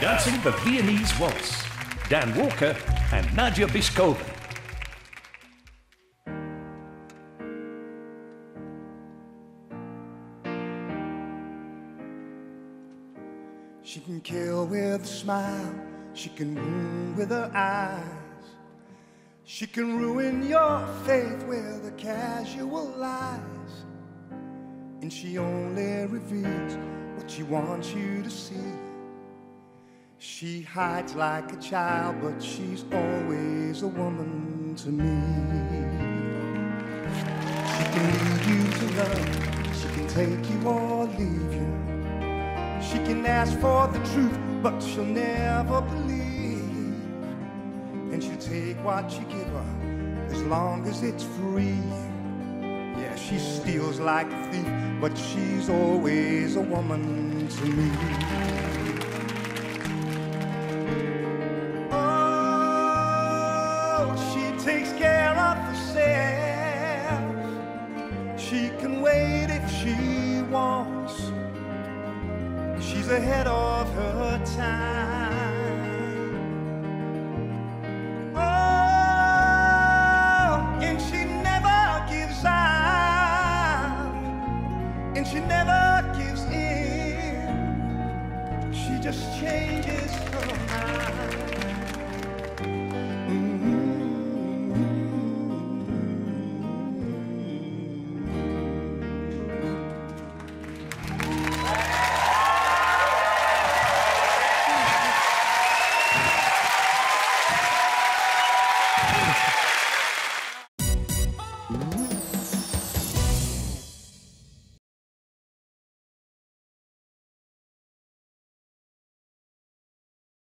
dancing the Viennese waltz. Dan Walker and Nadiya Bychkova. She can kill with a smile, she can wound with her eyes. She can ruin your faith with her casual lies. And she only reveals what she wants you to see. She hides like a child, but she's always a woman to me. She can lead you to love, she can take you or leave you. She can ask for the truth, but she'll never believe. And she'll take what you give her as long as it's free. Yeah, she steals like a thief, but she's always a woman to me. Takes care of herself. She can wait if she wants. She's ahead of her time. Oh, and she never gives up, and she never gives in. She just changes her mind.